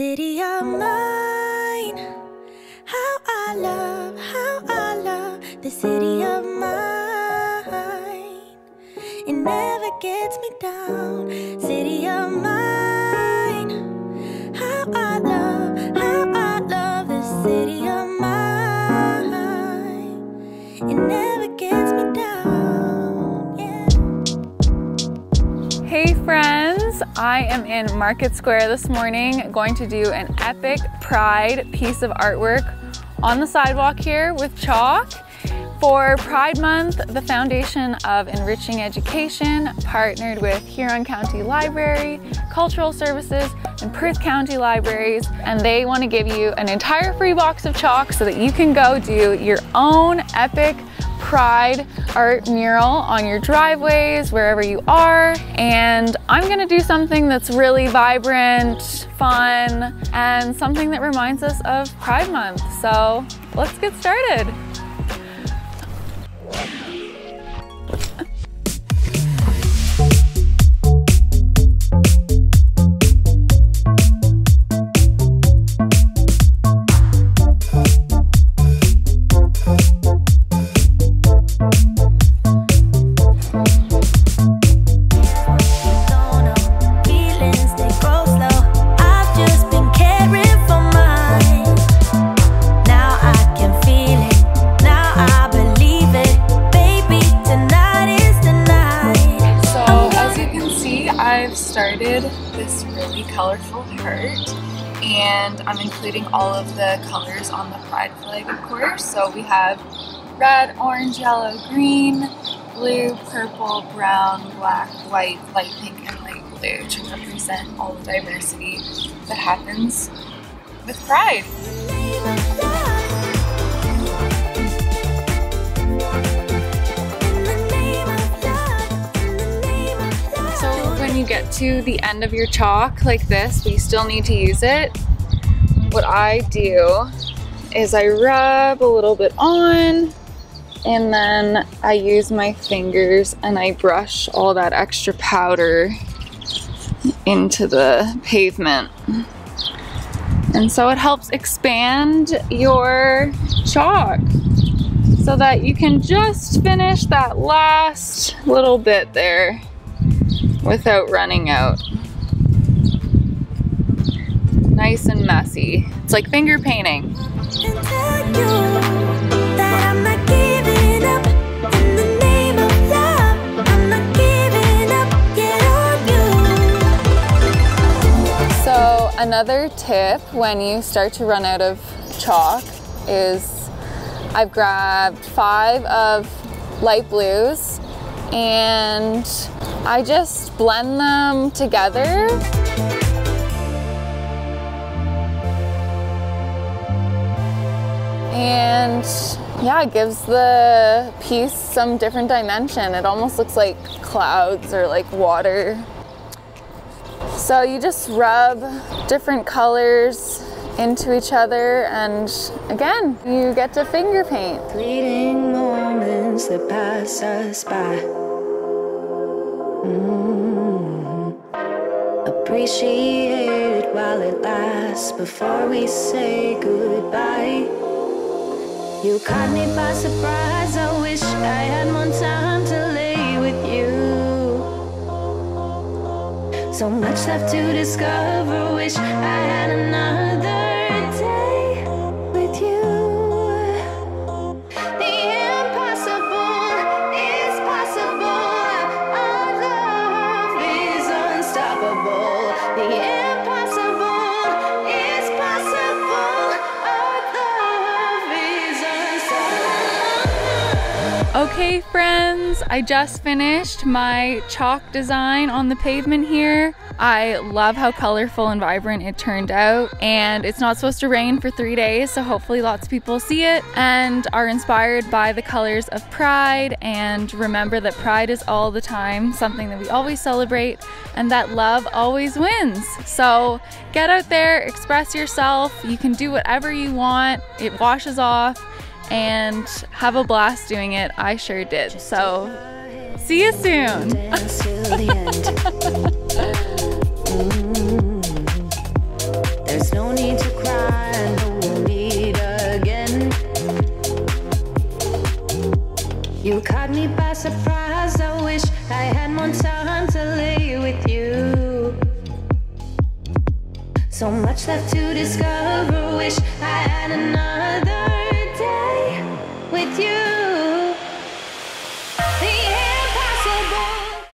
city of mine. How I love, how I love the city of mine. It never gets me down, city of mine. How I love, how I love the city of mine. It never gets me down, yeah. Hey friends, I am in Market Square this morning going to do an epic pride piece of artwork on the sidewalk here with chalk. For Pride Month, the Foundation of Enriching Education partnered with Huron County Library, Cultural Services, and Perth County Libraries, and they want to give you an entire free box of chalk so that you can go do your own epic Pride art mural on your driveways, wherever you are. And I'm gonna do something that's really vibrant, fun, and something that reminds us of Pride Month. So let's get started. I've started this really colorful heart and I'm including all of the colors on the pride flag, of course. So we have red, orange, yellow, green, blue, purple, brown, black, white, light pink, and light blue to represent all the diversity that happens with pride. You get to the end of your chalk like this, but you still need to use it, what I do is I rub a little bit on and then I use my fingers and I brush all that extra powder into the pavement. And so it helps expand your chalk so that you can just finish that last little bit there without running out. Nice and messy. It's like finger painting. So, another tip when you start to run out of chalk is I've grabbed five of light blues and I just blend them together. And yeah, it gives the piece some different dimension. It almost looks like clouds or like water. So you just rub different colors into each other, and again, you get to finger paint. Fleeting moments that pass us by. Mm. Appreciate it while it lasts before we say goodbye. You caught me by surprise. I wish I had more time to lay with you. So much left to discover. Wish I had another Okay, friends, I just finished my chalk design on the pavement here. I love how colorful and vibrant it turned out, and it's not supposed to rain for three days, so hopefully lots of people see it and are inspired by the colors of pride. And remember that pride is all the time, something that we always celebrate, and that love always wins. So get out there, express yourself. You can do whatever you want, it washes off and have a blast doing it. I sure did. So, see you soon. Dance till the end. There's no need to cry, I know we'll meet again. You caught me by surprise. I wish I had more time to lay with you. So much left to discover. Wish I had another with you.